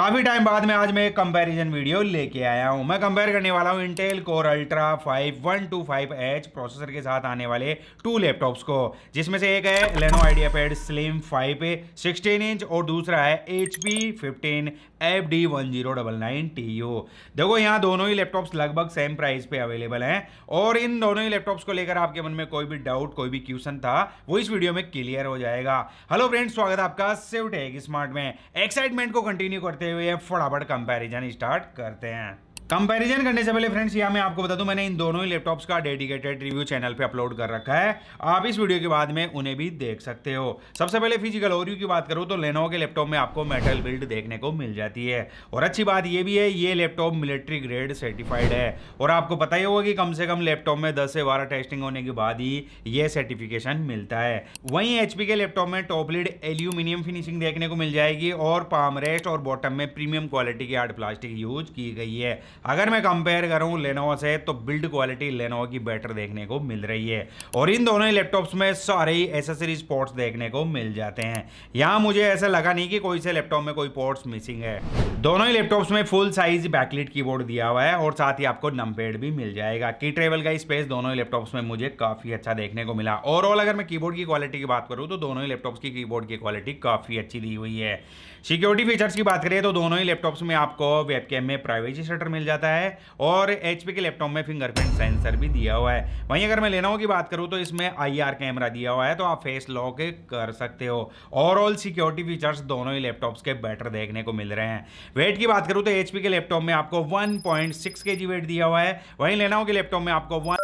काफ़ी टाइम बाद में आज मैं एक कंपैरिजन वीडियो लेके आया हूँ। मैं कंपेयर करने वाला हूँ Intel core ultra 5 125H processor के साथ आने वाले टू लैपटॉप्स को, जिसमें से एक है Lenovo IdeaPad slim 5 16 inch और दूसरा है H P fifteen F D one zero double nine T U देखो, यहाँ दोनों ही लैपटॉप्स लगभग सेम प्राइस पे अवेलेबल हैं और इन दोनों ही लैपटॉप्स को लेकर आपके मन में कोई भी डाउट कोई भी क्वेश्चन था, वो इस वीडियो में क्लियर हो जाएगा। हेलो फ्रेंड्स स्वागत है आपका सिवटेक स्मार्ट में। एक्साइटमेंट को कंटिन्यू करते हुए फटाफट कंपैरिजन स्टार्ट करते हैं। कंपैरिजन करने से पहले फ्रेंड्स यहाँ मैं आपको बता दूँ, मैंने इन दोनों ही लैपटॉप्स का डेडिकेटेड रिव्यू चैनल पे अपलोड कर रखा है। आप इस वीडियो के बाद में उन्हें भी देख सकते हो। सबसे पहले फ़िज़िकल ओरियो की बात करूँ तो लेनोवो के लैपटॉप में आपको मेटल बिल्ड देखने को मिल जाती है। और अच्छी बात यह भी है, ये लैपटॉप मिलिट्री ग्रेड सर्टिफाइड है। और आपको पता ही होगा कि कम से कम लैपटॉप में दस से बारह टेस्टिंग होने के बाद ही ये सर्टिफिकेशन मिलता है। वहीं एचपी के लैपटॉप में टॉप लीड एल्यूमिनियम फिनिशिंग देखने को मिल जाएगी और पामरेस्ट और बॉटम में प्रीमियम क्वालिटी की आर्ट प्लास्टिक यूज़ की गई है। अगर मैं कंपेयर करूँ लेनोवो से तो बिल्ड क्वालिटी लेनोवो की बेटर देखने को मिल रही है। और इन दोनों ही लैपटॉप्स में सारे ही एसेसरीज पोर्ट्स देखने को मिल जाते हैं। यहाँ मुझे ऐसा लगा नहीं कि कोई से लैपटॉप में कोई पोर्ट्स मिसिंग है। दोनों ही लैपटॉप्स में फुल साइज़ बैकलिट कीबोर्ड दिया हुआ है, और साथ ही आपको नंपेड भी मिल जाएगा। की ट्रेवल का स्पेस दोनों ही लैपटॉप्स में मुझे काफ़ी अच्छा देखने को मिला। ओवरऑल अगर मैं कीबोर्ड की क्वालिटी की बात करूँ तो दोनों ही लैपटॉप्स की कीबोर्ड की क्वालिटी काफ़ी अच्छी दी हुई है। सिक्योरिटी फीचर्स की बात करें तो दोनों ही लैपटॉप्स में आपको वेबकैम में प्राइवेसी शटर मिल जाता है और एचपी के लैपटॉप में फिंगरप्रिंट सेंसर भी दिया हुआ है। वहीं अगर मैं लेना की बात करूँ तो इसमें आईआर कैमरा दिया हुआ है तो आप फेस लॉक कर सकते हो। ओवरऑल सिक्योरिटी फीचर्स दोनों ही लैपटॉप्स के बेटर देखने को मिल रहे हैं। वेट की बात करूँ तो एचपी के लैपटॉप में आपको वन पॉइंट वेट दिया हुआ है। वहीं लेना के लैपटॉप में आपको वन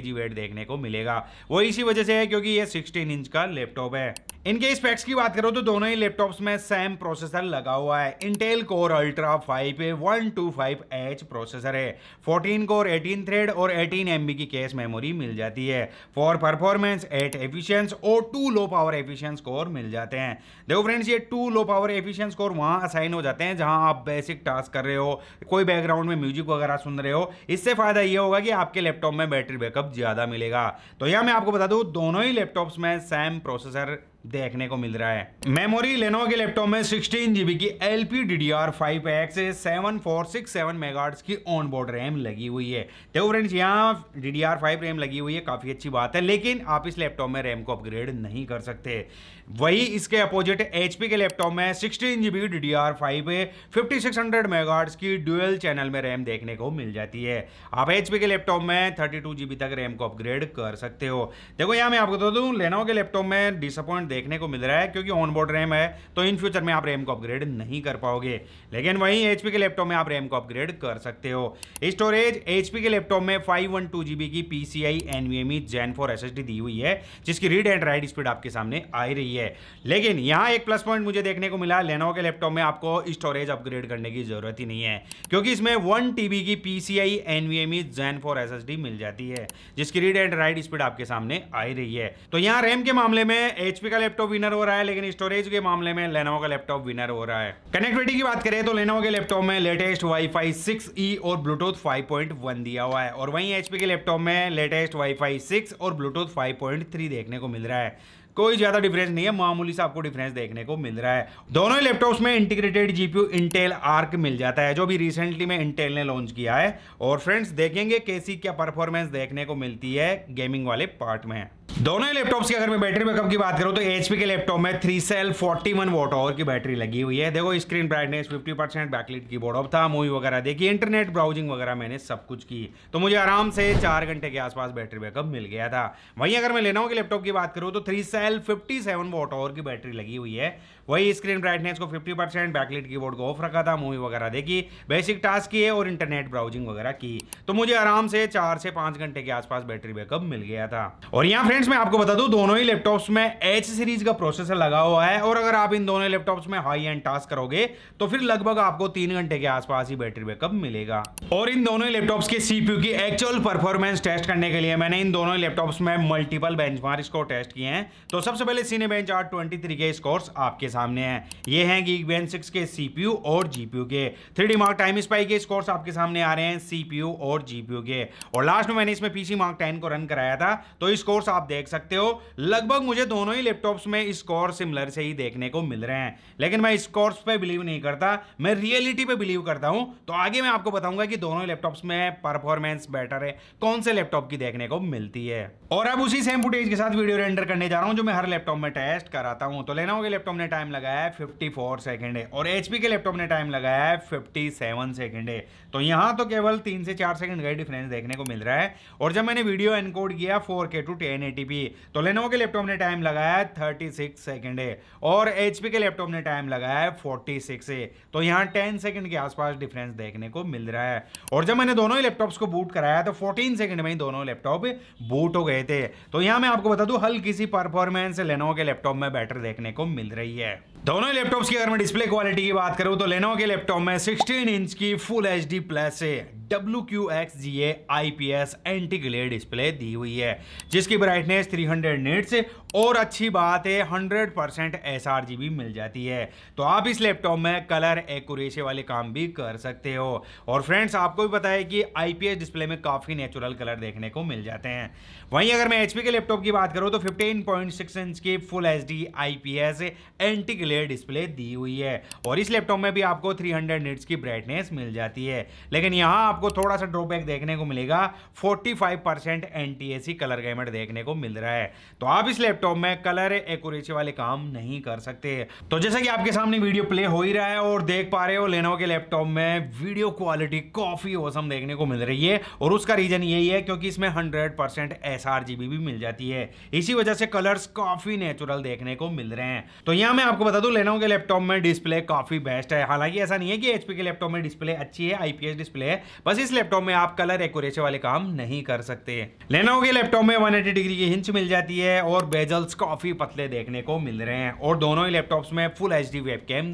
जी वेट देखने को मिलेगा। वो इसी वजह से है क्योंकि ये 16 इंच का लैपटॉप है। इनके स्पेक्स की बात करो तो दोनों ही लैपटॉप्स में सेम प्रोसेसर लगा हुआ है। Intel core ultra 5 one two five H processor है। 14 कोर 18 थ्रेड और 18 एमबी की केस मेमोरी मिल जाती है। फॉर परफॉर्मेंस एट एफिशिएंस और two low power efficiency core मिल जाते हैं। देखो फ्रेंड्स ये two low power efficiency core वहाँ असाइन हो जाते हैं जहाँ आप बेसिक टास्क कर रहे हो। कोई बैकग्राउंड में म्यूज़िक वगैरह सुन रहे हो, इससे फ़ायदा ये होगा कि आपके लैपटॉप में बैटरी बैकअप ज़्यादा मिलेगा। तो यह मैं आपको बता दूँ दोनों ही लैपटॉप्स में सेम प्रोसेसर देखने को मिल रहा है। मेमोरी लेनो के लैपटॉप में सिक्सटीन जीबी की L P D D R five X seven four six seven मेगाट्स की ऑन बोर्ड रैम लगी हुई है। देखो फ्रेंड्स यहाँ D D R five RAM लगी हुई है, काफ़ी अच्छी बात है, लेकिन आप इस लैपटॉप में रैम को अपग्रेड नहीं कर सकते। वही इसके अपोजिट एच पी के लैपटॉप में sixteen GB D D R five fifty six hundred मेगाट्स की ड्यूएल चैनल में रैम देखने को मिल जाती है। आप एच पी के लैपटॉप में थर्टी टू जीबी तक रैम को अपग्रेड कर सकते हो। देखो यहाँ मैं आपको बता दूँ लेनो के लैपटॉप में डिसअपॉइंट देखने को मिल रहा है, क्योंकि ऑन बोर्ड रैम है तो इन फ्यूचर में आप रैम को अपग्रेड नहीं कर पाओगे। लेकिन वहीं एचपी के लैपटॉप में आप रैम को अपग्रेड कर सकते हो। स्टोरेज एचपी के लैपटॉप में फाइव वन टू जीबी की PCI NVMe gen four S दी हुई है, जिसकी रीड एंड राइट स्पीड आपके सामने आ रही है। लेकिन यहाँ एक प्लस पॉइंट मुझे देखने को मिला लेनो के लैपटॉप में आपको स्टोरेज अपग्रेड करने की ज़रूरत ही नहीं है, क्योंकि इसमें वन टीबी की PCI NVMe gen four S मिल जाती है, जिसकी रीड एंड राइट स्पीड आपके सामने आ रही है। तो यहाँ रैम के मामले में एचपी का लैपटॉप विनर हो रहा है, लेकिन स्टोरेज के मामले में लेनोवो का लैपटॉप विनर हो रहा है। कनेक्टिविटी की बात करें तो लेनोवो के लैपटॉप में लेटेस्ट वाईफाई 6E और ब्लूटूथ 5.1 दिया हुआ है, और वहीं एचपी के लैपटॉप में लेटेस्ट वाईफाई 6 और ब्लूटूथ 5.3 देखने को मिल रहा है। कोई ज़्यादा डिफरेंस नहीं है, मामूली से आपको डिफरेंस देखने को मिल रहा है। दोनों ही लैपटॉप्स में इंटीग्रेटेड जीपीयू इंटेल आर्क मिल जाता है, जो भी रिसेंटली में इंटेल ने लॉन्च किया है। और फ्रेंड्स देखेंगे कैसी क्या परफॉर्मेंस देखने को मिलती है गेमिंग वाले पार्ट में। दोनों ही लैपटॉप्स की अगर मैं बैटरी बैकअप की बात करूँ तो एचपी के लैपटॉप में थ्री सेल 41 वोट आवर की बैटरी लगी हुई है। देखो screen brightness 50 percent backlit keyboard off था मूवी वगैरह देखी इंटरनेट ब्राउजिंग वगैरह मैंने सब कुछ की। तो मुझे आराम से चार घंटे के आसपास बैटरी बैकअप मिल गया था। वहीं अगर मैं लेना के लैपटॉप की बात करूँ तो three cell fifty seven watt hour की बैटरी लगी हुई है। वही स्क्रीन ब्राइटनेस को fifty percent backlit keyboard को ऑफ़ रखा था मूवी वगैरह देखी बेसिक टास्क किए और इंटरनेट ब्राउजिंग वगैरह की। तो मुझे आराम से चार से पाँच घंटे के आसपास बैटरी बैकअप मिल गया था। और यहाँ फ्रेंड्स मैं आपको बता दूँ, दोनों ही लैपटॉप्स में एच सीरीज़ का प्रोसेसर लगा हुआ है और अगर आप इन दोनों लैपटॉप्स में हाई एंड टास्क करोगे तो फिर लगभग आपको तीन घंटे के आसपास ही बैटरी बैकअप मिलेगा। और इन दोनों लैपटॉप्स के सीपीयू की एक्चुअल परफॉर्मेंस टेस्ट करने के लिए मैंने इन दोनों लैपटॉप्स में मल्टीपल बेंचमार्क स्कोर टेस्ट किए हैं। तो सबसे पहले सीने बेंच आर ट्वेंटी के स्कोर्स आपके सामने हैं। ये हैं गीक बेंच सिक्स के सीपीयू और जीपीयू के। थ्री मार्क टाइम स्पाई के स्कोर्स आपके सामने आ रहे हैं सीपीयू और जीपीयू के। और लास्ट में मैंने इसमें पीसी मार्क टेन को रन कराया था तो स्कोर्स आप देख सकते हो। लगभग मुझे दोनों ही लैपटॉप्स में स्कोर सिमिलर से ही देखने को मिल रहे हैं। लेकिन मैं स्कोर्स पे बिलीव नहीं करता, मैं रियलिटी पे बिलीव करता हूँ। तो आगे मैं आपको बताऊँगा कि दोनों ही लैपटॉप्स में परफॉर्मेंस बेटर है, कौन से लैपटॉप की देखने को मिलती है। और अब उसी सेम फुटेज के साथ वीडियो रेंडर करने जा रहा हूँ, जो मैं हर लैपटॉप में टेस्ट कराता हूँ। तो लेना के लैपटॉप ने टाइम लगाया है 54 सेकंड है, और एचपी के लैपटॉप ने टाइम लगाया है 57 सेकंड है। तो यहाँ तो केवल तीन से चार सेकंड का डिफरेंस देखने को मिल रहा है। और जब मैंने वीडियो एनकोड किया 4K टू 1080p तो लेनोवो के लैपटॉप ने टाइम लगाया है 36 सेकंड है और एचपी के लैपटॉप ने टाइम लगाया है 46 है तो यहाँ 10 सेकंड के आसपास डिफरेंस देखने को मिल रहा है। और जब मैंने दोनों ही लैपटॉप्स को बूट कराया तो 14 सेकंड में ही दोनों लैपटॉप बूट हो गए थे। तो यहाँ मैं आपको बता दूँ हल्की सी परफॉर्मेंस लेनोवो के लैपटॉप में बेटर देखने को मिल रही है। दोनों लैपटॉप्स की अगर मैं डिस्प्ले क्वालिटी की बात करूँ तो लेनोवो के लैपटॉप में 16 इंच की full H D plus W Q X G A I P S anti glare display दी हुई है, जिसकी ब्राइटनेस थ्री हंड्रेड निट्स और अच्छी बात है 100 परसेंट एस भी मिल जाती है। तो आप इस लैपटॉप में कलर एक्यूरेसी वाले काम भी कर सकते हो। और फ्रेंड्स आपको भी पता है कि आई पी एस डिस्प्ले में काफ़ी नेचुरल कलर देखने को मिल जाते हैं। वहीं अगर मैं एच पी के लैपटॉप की बात करूँ तो 15.6 इंच की full H D I P S anti glare display दी हुई है। और इस लैपटॉप में भी आपको 300 हंड्रेड निट्स की ब्राइटनेस मिल जाती है। लेकिन यहाँ आपको थोड़ा सा ड्रॉबैक देखने को मिलेगा। 45 परसेंट एनटीएसी कलर गैमेट देखने को मिल रहा है। तो आप इस लैपटॉप में कलर एक्यूरेसी वाले काम नहीं कर सकते। तो जैसा कि आपके सामने वीडियो प्ले हो ही रहा है और देख पा रहे हो लेनो के लैपटॉप में वीडियो क्वालिटी काफ़ी औसम देखने को मिल रही है। और उसका रीजन यही है क्योंकि इसमें हंड्रेड परसेंट भी मिल जाती है। इसी वजह से कलर्स काफ़ी नेचुरल देखने को मिल रहे हैं। तो यहाँ मैं आपको बता दूँ लेनो के लैपटॉप में डिस्प्ले काफ़ी बेस्ट है। हालाँकि ऐसा नहीं है कि एचपी के लैपटॉप में डिस्प्ले अच्छी है आईपीएस डिस्प्ले है, बस इस लैपटॉप में आप कलर एक्यूरेसी वाले काम नहीं कर सकते। लेनोवो के लैपटॉप में 180 डिग्री की हिंच मिल जाती है और बेजल्स काफ़ी पतले देखने को मिल रहे हैं और दोनों ही लैपटॉप्स में फुल एच डी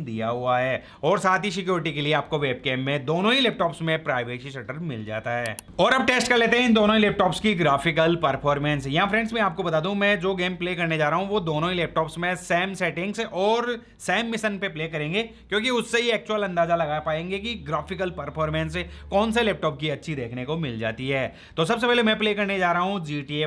दिया हुआ है। और साथ ही सिक्योरिटी के लिए आपको वेबकैम में दोनों ही लैपटॉप्स में प्राइवेसी शटर मिल जाता है। और अब टेस्ट कर लेते हैं इन दोनों ही लैपटॉप्स की ग्राफिकल परफॉर्मेंस यहाँ फ्रेंड्स मैं आपको बता दूँ, मैं जो गेम प्ले करने जा रहा हूँ, वो दोनों ही लैपटॉप्स में सेम सेटिंग्स और सेम मिशन पे प्ले करेंगे, क्योंकि उससे ही एक्चुअल अंदाज़ा लगा पाएँगे कि ग्राफिकल परफॉर्मेंस कौन से लैपटॉप की अच्छी देखने को मिल जाती है। तो सबसे पहले मैं प्ले करने जा रहा हूँ जी टी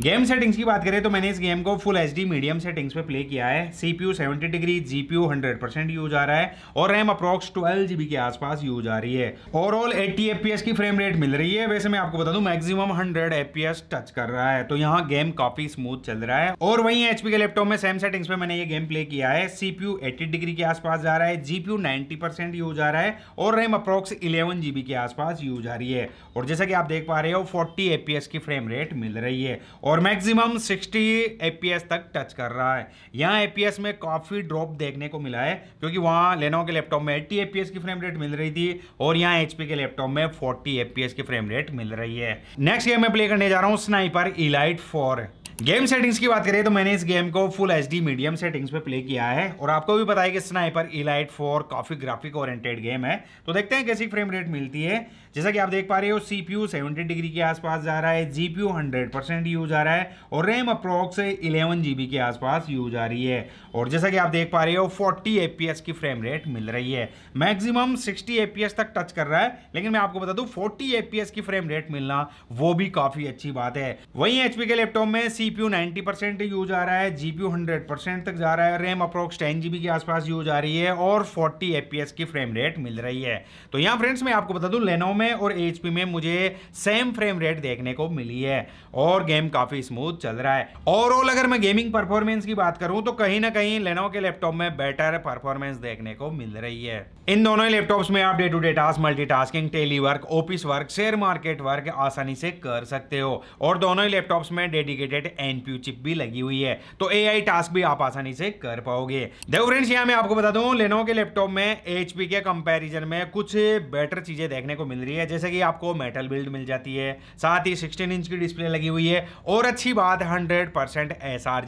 गेम सेटिंग्स की बात करें तो मैंने इस गेम को फुल एच मीडियम सेटिंग्स पे प्ले किया है। C P U seventy degree G P U hundred percent use आ रहा है और रैम अप्रॉक्स ट्वेल्व जीबी के आसपास यूज़ आ रही है। ओवरऑल एट्टी एफ़ की फ्रेम रेट मिल रही है। वैसे मैं आपको बता दूँ मैक्सिमम हंड्रेड एफ़ टच कर रहा है। तो यहाँ गेम काफ़ी स्मूथ चल रहा है। और वहीं एचपी के लैपटॉप में सेम सेटिंग्स में मैंने ये गेम प्ले किया है। सीपीयू 80 डिग्री के आसपास जा रहा है। जीपीयू 90 परसेंट यूज़ आ रहा है और रैम अप्रोक्स 11 जीबी के आसपास यूज़ आ रही है। और जैसा कि आप देख पा रहे हो 40 एपीएस की फ्रेम रेट मिल रही है। और मैक्सिमम 60 एपीएस तक टच कर रहा है। यहाँ एपीएस में काफ़ी ड्रॉप देखने को मिला है, क्योंकि वहाँ लेनो के लैपटॉप में 80 एपीएस की फ्रेम रेट मिल रही थी, और यहाँ एचपी के लैपटॉप में 40 एपीएस की फ्रेम रेट मिल रही है। नेक्स्ट गेम में प्ले करने जा रहा हूँ Sniper Elite four game settings की बात करें तो मैंने इस गेम को फुल एच मीडियम सेटिंग्स पे प्ले किया है और आपको भी पता है कि स्नाइपर इलाइट फोर काफ़ी ग्राफिक ओरिएंटेड गेम है। तो देखते हैं कैसी फ्रेम रेट मिलती है। जैसा कि आप देख पा रहे हो सीपीयू 70 डिग्री के आसपास जा रहा है जीपीयू 100 परसेंट यूज़ आ रहा है और रैम अप्रोक्स 11 जीबी के आसपास यूज़ आ रही है। और जैसा कि आप देख पा रहे हो 40 एपीएस की फ्रेम रेट मिल रही है। मैक्सिमम 60 एपीएस तक टच कर रहा है, लेकिन मैं आपको बता दूँ 40 एपीएस की फ्रेम रेट मिलना वो भी काफ़ी अच्छी बात है। वहीं एचपी के लैपटॉप में सीपीयू 90 परसेंट यूज़ आ रहा है, जीपीयू 100 परसेंट तक जा रहा है, रैम अप्रोक्स टेन जीबी के आसपास यूज़ आ रही है और फोर्टी एपीएस की फ्रेम रेट मिल रही है। तो यहाँ फ्रेंड्स मैं आपको बता दूँ लेनो में और एचपी में मुझे सेम फ्रेम रेट देखने को मिली है और गेम काफ़ी स्मूथ चल रहा है। ओवरऑल अगर मैं गेमिंग परफॉर्मेंस की बात करूँ तो कहीं ना कहीं लेनो के लैपटॉप में बेटर परफॉर्मेंस देखने को मिल रही है। इन दोनों ही लैपटॉप्स में आप day to day task multitasking tele work office work share market work आसानी से कर सकते हो और दोनों ही लैपटॉप्स में डेडिकेटेड एनपीयू चिप भी लगी हुई है। तो एआई टास्क भी आप आसानी से कर पाओगे। देखो फ्रेंड्स यहाँ मैं आपको बता दूँ लेनो के लैपटॉप में एचपी के कंपैरिजन में कुछ बेटर चीज़ें देखने को मिल रही है। जैसे कि आपको मेटल बिल्ड मिल जाती है, साथ ही 16 इंच की डिस्प्ले लगी हुई है, और अच्छी बात 100 परसेंट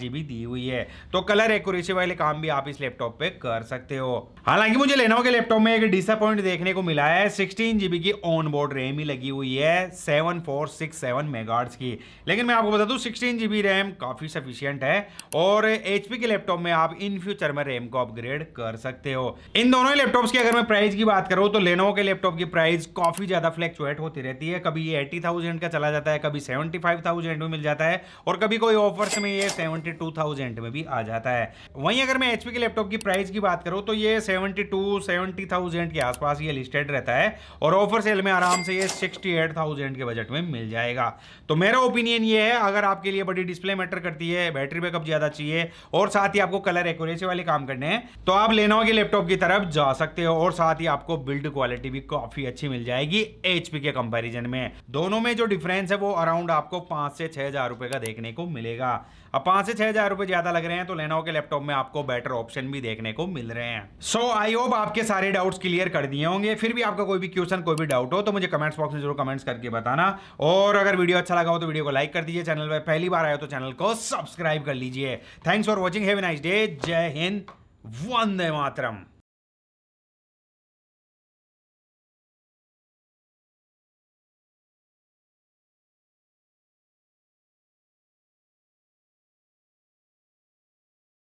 भी दी हुई है। तो कलर एक्यूरेसी वाले काम भी आप इस लैपटॉप पे कर सकते हो। हालाँकि मुझे लेनो के लैपटॉप में एक डिसअपॉइंट देखने को मिला है। सिक्सटीन जीबी की ऑन बोर्ड रैम ही लगी हुई है सेवन फोर सिक्स सेवन मेगाट्स की। लेकिन मैं आपको बता दूँ सिक्सटीन जीबी जी रैम काफ़ी सफिशियंट है और एचपी के लैपटॉप में आप इन फ्यूचर में रैम को अपग्रेड कर सकते हो। इन दोनों ही लैपटॉप्स की अगर मैं प्राइस की बात करूँ तो लेनोवो के लैपटॉप की प्राइस काफ़ी ज़्यादा फ्लैक्चुएट होती रहती है। कभी ये एटी थाउज़ेंड का चला जाता है, कभी सेवेंटी फाइव थाउज़ेंड में मिल जाता है और कभी कोई ऑफर्स में ये सेवेंटी टू थाउज़ेंड में भी आ जाता है। वहीं अगर मैं एचपी के लैपटॉप की प्राइस की बात करूँ तो ये सेवेंटी टू सेवेंटी थाउज़ेंड के आसपास ये लिस्टेड रहता है और ऑफ़र सेल में आराम से ये सिक्सटी एट थाउज़ेंड के बजट में मिल जाएगा। तो मेरा ओपिनियन ये है, अगर आपके लिए बड़ी डिस्प्ले मैटर करती है बैटरी बैकअप ज़्यादा चाहिए, और साथ ही आपको कलर एक्यूरेसी वाले काम करने हैं। तो आप लेना के लैपटॉप की तरफ़ जा सकते हो, और साथ ही आपको बिल्ड क्वालिटी भी काफ़ी अच्छी मिल जाएगी एचपी के कंपेरिजन में। दोनों में जो डिफरेंस है, वो अराउंड आपको पाँच से छह हज़ार रुपए का देखने को मिलेगा। अब पाँच से छह हज़ार रुपए ज़्यादा लग रहे हैं तो लेनोवो के लैपटॉप में आपको बेटर ऑप्शन भी देखने को मिल रहे हैं। सो आई होप आपके सारे डाउट्स क्लियर कर दिए होंगे। फिर भी आपका कोई भी क्वेश्चन कोई भी डाउट हो तो मुझे कमेंट्स बॉक्स में ज़रूर कमेंट्स करके बताना। और अगर वीडियो अच्छा लगा हो तो वीडियो को लाइक कर दीजिए। चैनल पर पहली बार आए तो चैनल को सब्सक्राइब कर लीजिए। Thanks for watching have nice day जय हिंद. वंदे मातरम.